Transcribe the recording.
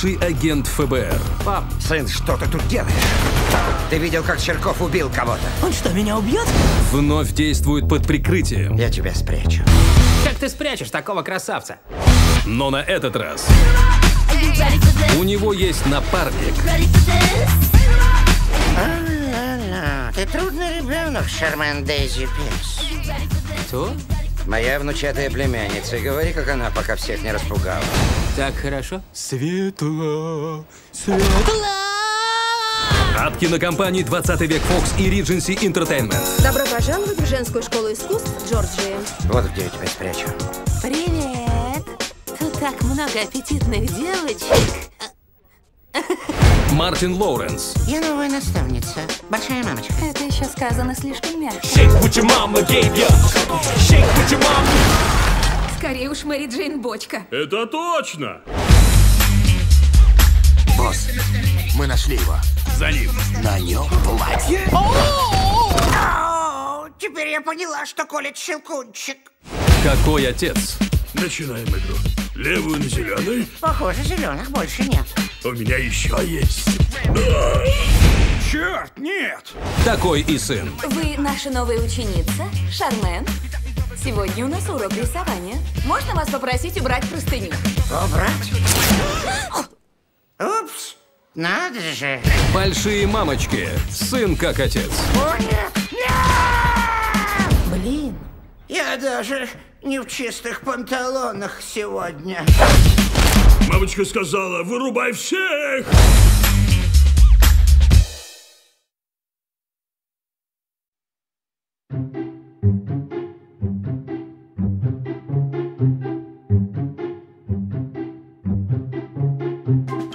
бывший агент ФБР. Пап, сын, что ты тут делаешь? Ты видел, как Черков убил кого-то? Он что, меня убьет? Вновь действует под прикрытием. Я тебя спрячу. Как ты спрячешь такого красавца? Но на этот раз у него есть напарник. А, ты трудный ребенок, Шермен Дейзи Пирс. Кто? Моя внучатая племянница. И говори, как она, пока всех не распугала. Так хорошо? Светло, От кинокомпаний 20 век Fox и Regency Entertainment. Добро пожаловать в женскую школу искусств Джорджии. Вот где я тебя спрячу. Привет! Тут так много аппетитных девочек. Мартин Лоуренс. Я новая наставница. Большая мамочка. Это еще сказано слишком мягко. Скорее уж Мэри Джейн Бочка. Это точно! Босс, мы нашли его. За ним. На нем платье. Теперь я поняла, что колет щелкунчик. Какой отец? Начинаем игру. Левую на зеленый. Похоже, зеленых больше нет. У меня еще есть. Черт, нет! Такой и сын. Вы наша новая ученица, Шармен. Сегодня у нас урок рисования. Можно вас попросить убрать простыню? О, брат. Упс. Надо же. Большие мамочки. Сын как отец. О, нет. Блин. Я даже не в чистых панталонах сегодня. Мамочка сказала, вырубай всех! thank you